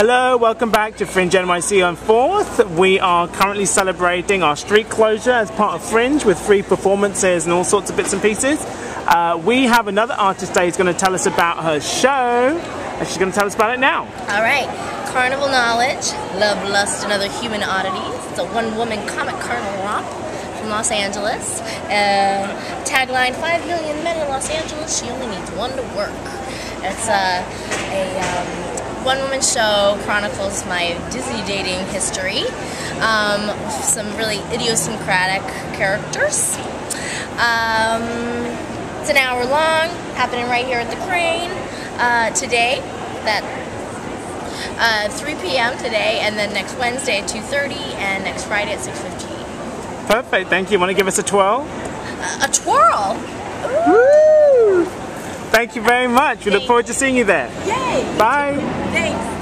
Hello, welcome back to Fringe NYC on 4th. We are currently celebrating our street closure as part of Fringe with free performances and all sorts of bits and pieces. Uh, we have another artist today who's going to tell us about her show, and she's going to tell us about it now. All right. Carnival Knowledge, Love, Lust, and Other Human Oddities. It's a one-woman comic carnival romp from Los Angeles. Uh, tagline, 5 million men in Los Angeles, she only needs one to work. It's a, a um, one-woman show chronicles my Disney dating history. Um, some really idiosyncratic characters. Um, it's an hour long, happening right here at the Kraine uh, today. That uh, 3 p.m. today, and then next Wednesday at 2:30, and next Friday at 6:15. Perfect. Thank you. Want to give us a twirl? Uh, a twirl. Thank you very much. We look forward to seeing you there. Yay! Bye. Thanks.